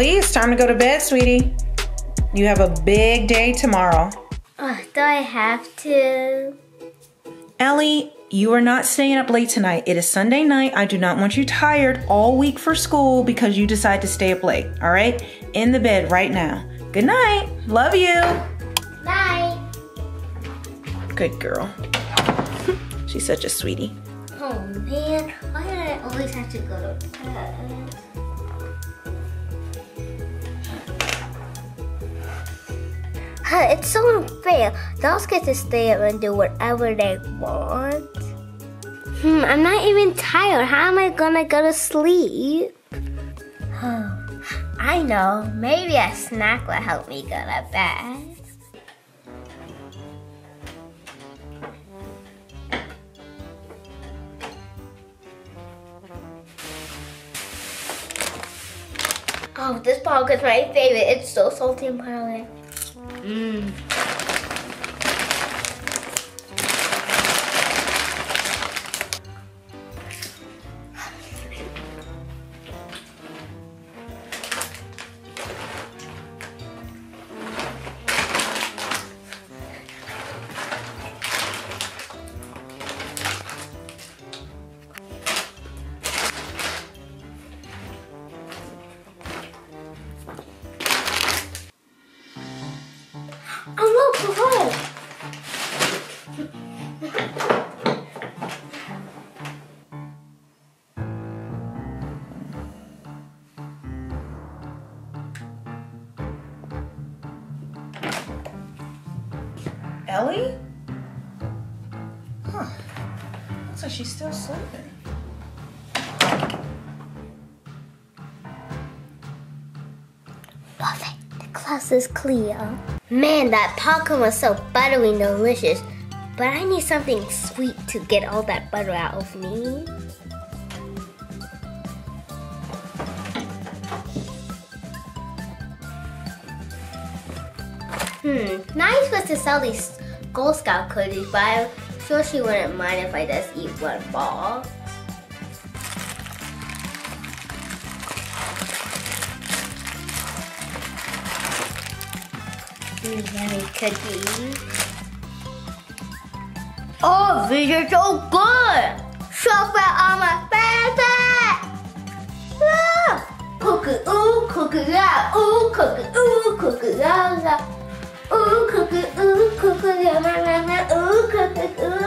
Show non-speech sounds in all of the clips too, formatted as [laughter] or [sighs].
Elli, it's time to go to bed, sweetie. You have a big day tomorrow. Oh, do I have to? Elli, you are not staying up late tonight. It is Sunday night. I do not want you tired all week for school because you decide to stay up late. All right? In the bed right now. Good night. Love you. Bye. Good girl. She's such a sweetie. Oh man, why do I always have to go to bed? Huh, it's so unfair. Dolls get to stay up and do whatever they want. Hmm, I'm not even tired. How am I gonna go to sleep? [sighs] I know. Maybe a snack will help me go to bed. Oh, this bog is my favorite. It's so salty and powdery. Mmm. Elli? Huh. Looks like she's still sleeping. Perfect. The class is clear. Man, that popcorn was so buttery delicious. But I need something sweet to get all that butter out of me. Hmm, nice was to sell these Girl Scout cookies, but I'm sure she wouldn't mind if I just eat one ball. Mm, yummy cookies. Oh, these are so good! Chocolate on my favorite! Ah! Ooh, cookie yeah, ooh, ooh, yeah, yeah. Ooh, ooh, cookie yeah, yeah, yeah, yeah. ooh, cookie ooh,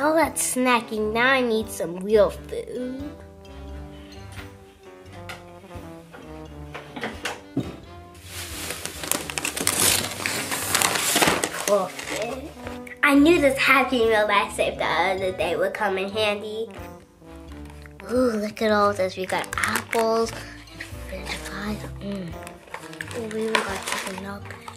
all that snacking. Now I need some real food. Perfect. I knew this Happy Meal that I saved the other day would come in handy. Ooh, look at all this. We got apples and french fries. Mm. Ooh, we even got chicken nuggets.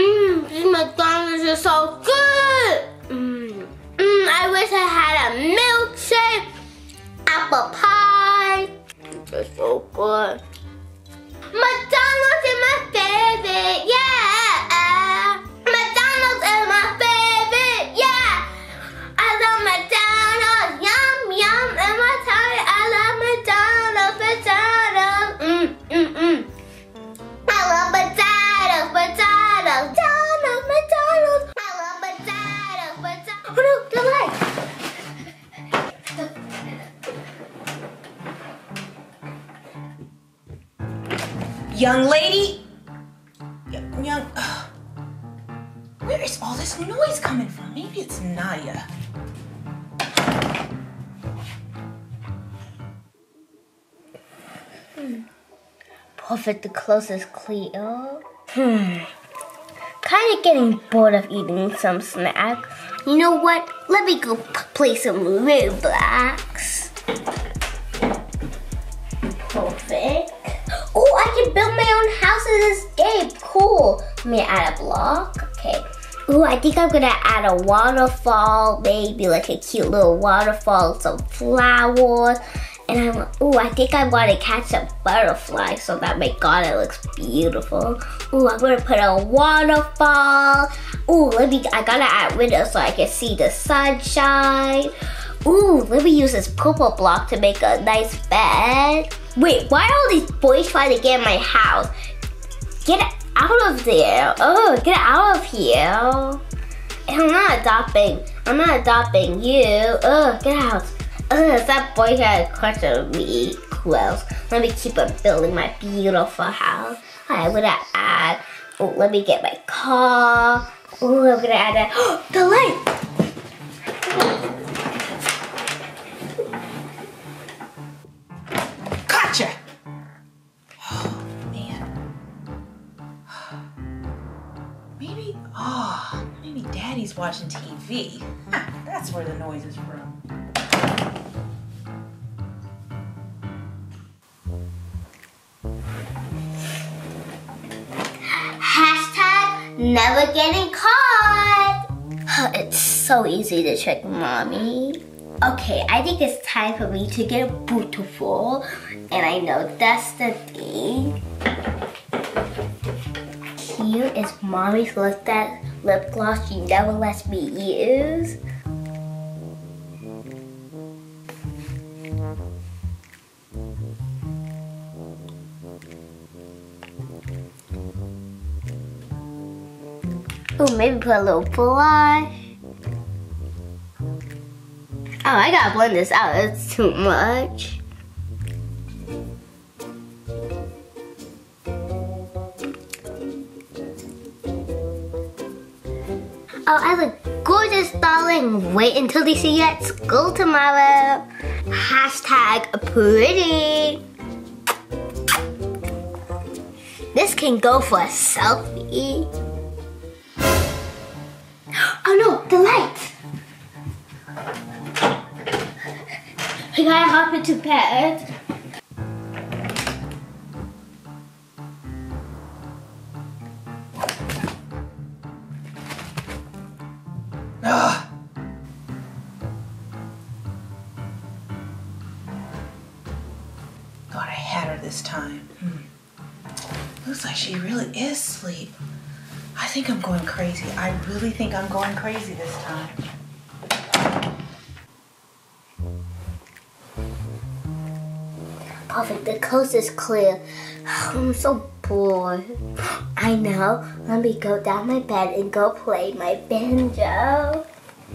Mmm, these McDonald's are so good. Mmm, mmm, I wish I had a milkshake, apple pie. They're so good. Young lady? Young. [sighs] Where is all this noise coming from? Maybe it's Naiah. Perfect, the closest Cleo. Hmm. Kind of getting bored of eating some snacks. You know what? Let me go play some Roblox. Build my own house in this game. Cool. Let me add a block. Okay. Ooh, I think I'm gonna add a waterfall, maybe like a cute little waterfall, some flowers. And I'm, ooh, I think I want to catch a butterfly so that my garden looks beautiful. Ooh, I'm gonna put a waterfall. Ooh, let me, I gotta add windows so I can see the sunshine. Ooh, let me use this purple block to make a nice bed. Wait, why are all these boys trying to get in my house? Get out of there. Oh, get out of here. I'm not adopting. I'm not adopting you. Oh, get out. Ugh, that boy had a crush on me. Else? Let me keep on building my beautiful house. I would add. Oh, let me get my car. Oh, I'm gonna add a, [gasps] the light. Watching TV. That's where the noise is from. Hashtag never getting caught. It's so easy to trick mommy. Okay, I think it's time for me to get beautiful. And I know that's the thing. Here is mommy's lip, that lip gloss she never lets me use. Oh, maybe put a little blush. Oh, I gotta blend this out. It's too much. Oh, I look gorgeous, darling. Wait until they see you at school tomorrow. Hashtag pretty. This can go for a selfie. Oh no, the lights! I gotta hop into bed. Thought I had her this time. Hmm. Looks like she really is asleep. I think I'm going crazy. I really think I'm going crazy this time. Perfect, the coast is clear. I'm so bored. I know. Let me go down my bed and go play my banjo.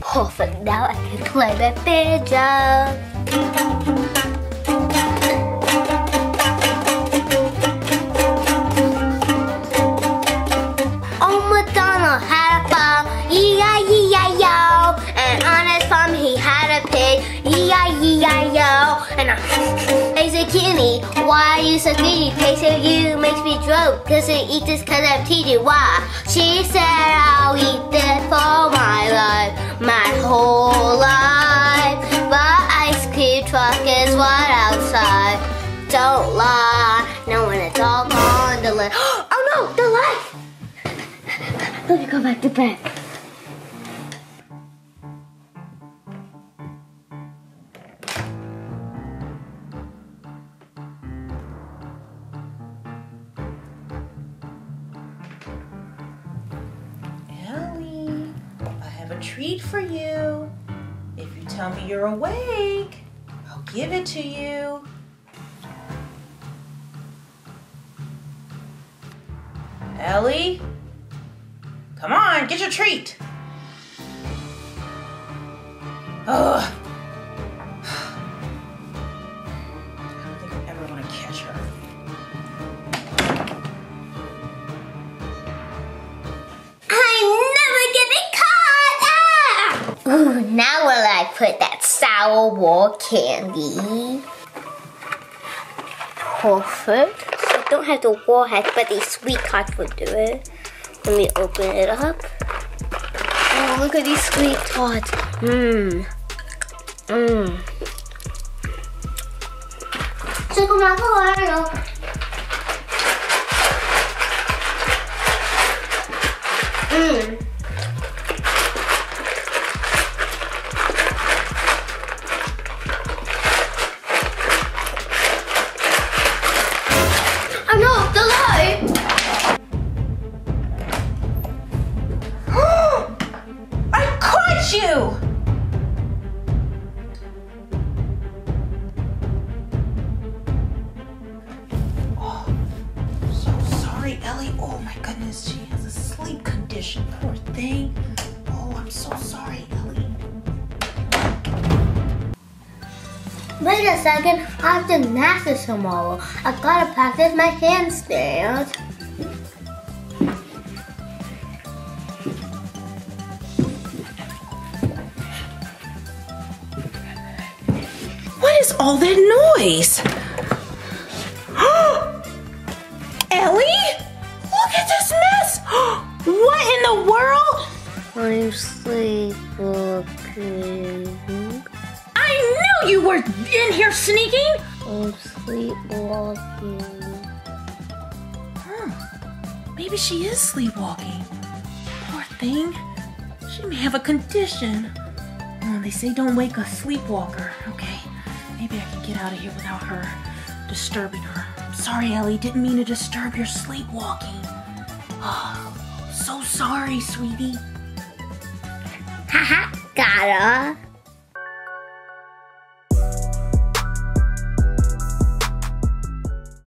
Perfect, now I can play my banjo. A pig, E-I-E-I-O. And a hey zucchini, why are you so greedy? Taste of you makes me droop, cause I eat this cause I'm teaching. Why? She said I'll eat this for my life, my whole life. But ice cream truck is what outside. Don't lie, no one it's all on the list. Oh no, the light! Let me go back to bed. Tell me you're awake, I'll give it to you. Elli? Come on, get your treat. Ugh. put that sour wall candy. Perfect. So I don't have the wall hat, but the sweet tarts will do it. Let me open it up. Oh, look at these sweet tarts. Mmm. Mmm. Super Mario. Mmm. Wait a second, I have gymnastics tomorrow. I gotta practice my handstand. What is all that noise? [gasps] Elli? Look at this mess! [gasps] what in the world? I'm sleepwalking. I knew you were in here sneaking! I'm sleepwalking. Huh. Maybe she is sleepwalking. Poor thing. She may have a condition. Oh, they say don't wake a sleepwalker. Okay. Maybe I can get out of here without her disturbing her. Sorry, Elli. Didn't mean to disturb your sleepwalking. Oh, so sorry, sweetie. Haha, gotta.